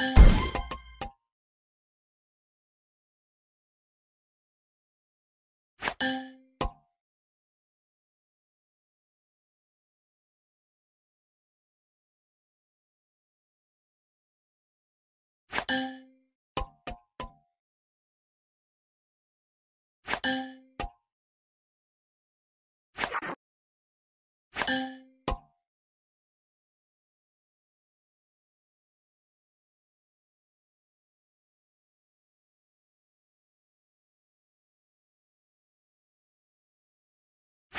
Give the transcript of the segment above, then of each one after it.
you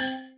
you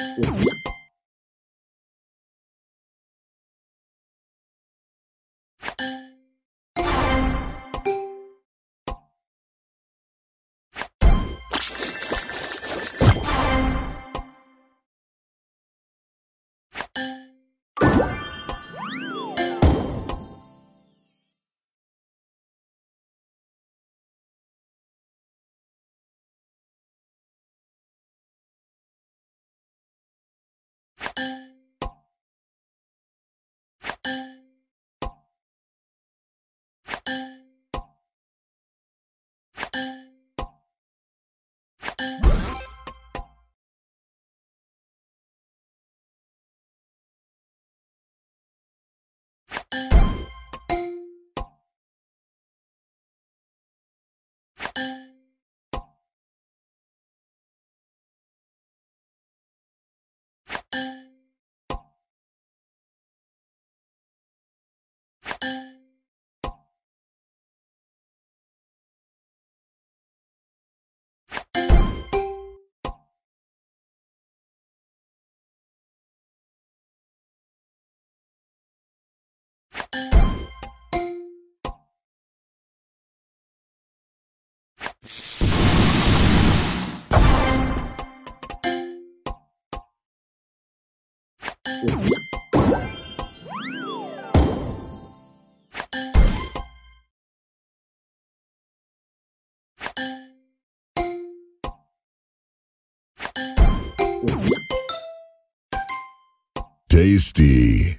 Oops. you Tasty.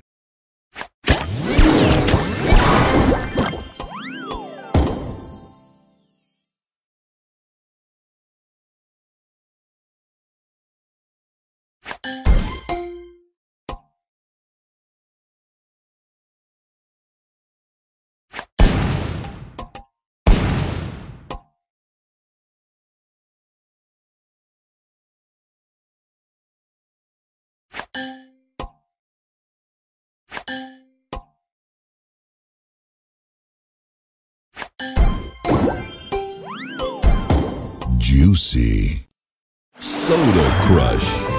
Juicy. Soda Crush.